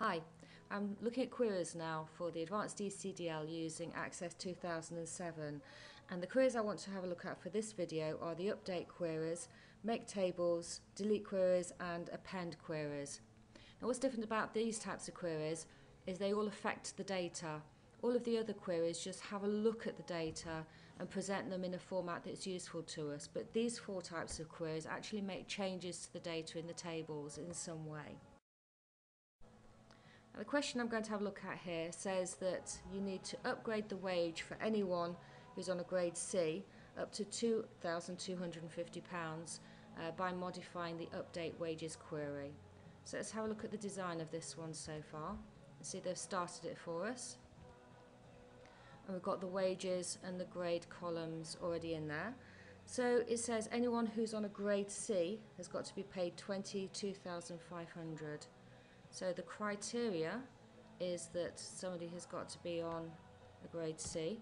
Hi, I'm looking at queries now for the Advanced ECDL using Access 2007 and the queries I want to have a look at for this video are the update queries, make tables, delete queries and append queries. Now what's different about these types of queries is they all affect the data. All of the other queries just have a look at the data and present them in a format that's useful to us but these four types of queries actually make changes to the data in the tables in some way. The question I'm going to have a look at here says that you need to upgrade the wage for anyone who's on a grade C up to £2,250 uh, by modifying the update wages query. So let's have a look at the design of this one so far. See they've started it for us. And we've got the wages and the grade columns already in there. So it says anyone who's on a grade C has got to be paid 22,500 so the criteria is that somebody has got to be on a grade C,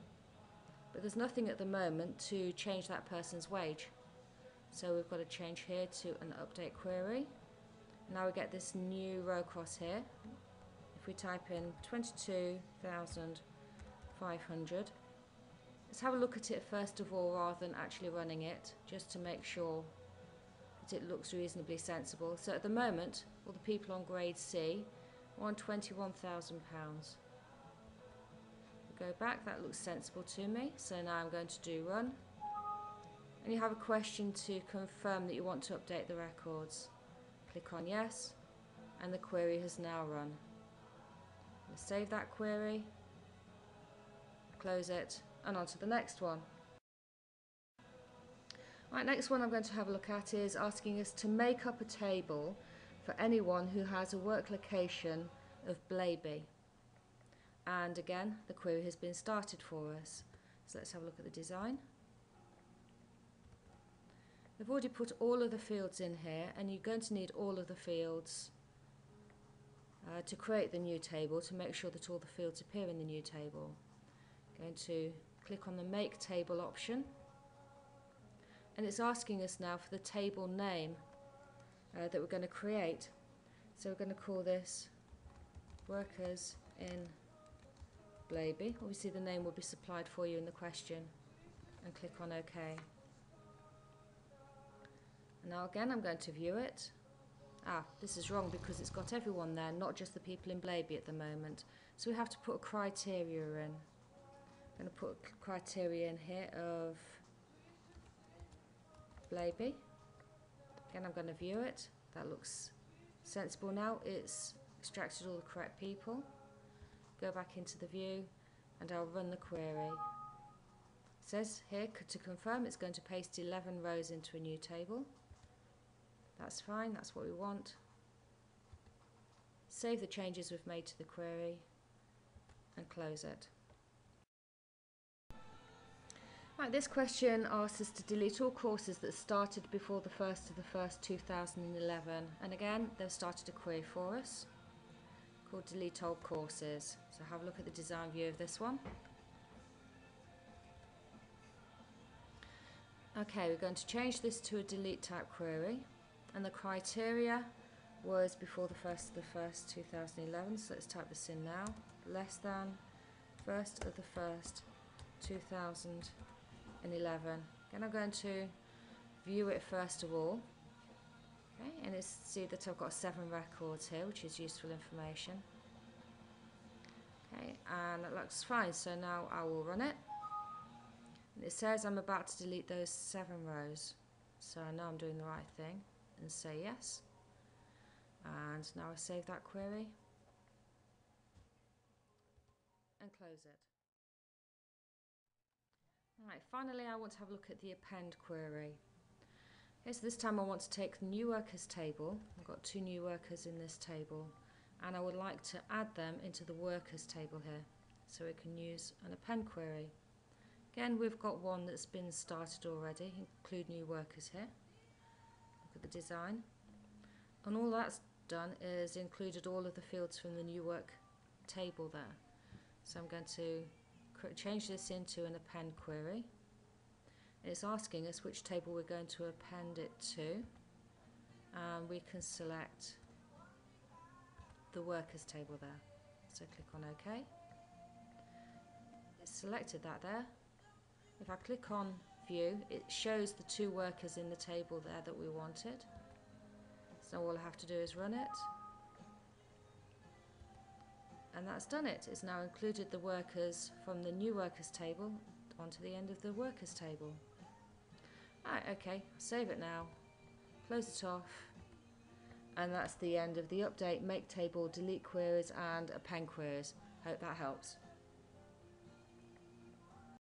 but there's nothing at the moment to change that person's wage. So we've got to change here to an update query. Now we get this new row cross here. If we type in 22,500, let's have a look at it first of all rather than actually running it, just to make sure that it looks reasonably sensible. So at the moment, all the people on grade C are on £21,000. Go back, that looks sensible to me. So now I'm going to do run. And you have a question to confirm that you want to update the records. Click on yes, and the query has now run. save that query, close it, and on to the next one. Right, next one I'm going to have a look at is asking us to make up a table for anyone who has a work location of Blaby. And again, the query has been started for us. So let's have a look at the design. We've already put all of the fields in here and you're going to need all of the fields uh, to create the new table to make sure that all the fields appear in the new table. I'm Going to click on the make table option and it's asking us now for the table name uh, that we're going to create. So we're going to call this workers in Blaby. Obviously the name will be supplied for you in the question and click on OK. And now again I'm going to view it. Ah, this is wrong because it's got everyone there, not just the people in Blaby at the moment. So we have to put a criteria in. I'm going to put a criteria in here of Blaby. Again, I'm going to view it. That looks sensible now. It's extracted all the correct people. Go back into the view and I'll run the query. It says here to confirm it's going to paste 11 rows into a new table. That's fine, that's what we want. Save the changes we've made to the query and close it. Right, this question asks us to delete all courses that started before the 1st of the 1st 2011 and again they've started a query for us called delete all courses. So have a look at the design view of this one. Okay we're going to change this to a delete type query. And the criteria was before the 1st of the 1st 2011 so let's type this in now. Less than 1st of the 1st 2011 and 11. Then I'm going to view it first of all. Okay, and it's see that I've got seven records here, which is useful information. Okay, and that looks fine. So now I will run it. And it says I'm about to delete those seven rows. So I know I'm doing the right thing and say yes. And now I save that query and close it. Right, finally I want to have a look at the append query. Okay, so this time I want to take the new workers table. I've got two new workers in this table and I would like to add them into the workers table here so we can use an append query. Again we've got one that's been started already, include new workers here. Look at the design. And all that's done is included all of the fields from the new work table there. So I'm going to change this into an append query. It's asking us which table we're going to append it to. And we can select the workers table there. So click on OK. It's selected that there. If I click on view, it shows the two workers in the table there that we wanted. So all I have to do is run it. And that's done it. It's now included the workers from the new workers table onto the end of the workers table. Right, okay, save it now, close it off, and that's the end of the update, make table, delete queries and append queries. Hope that helps.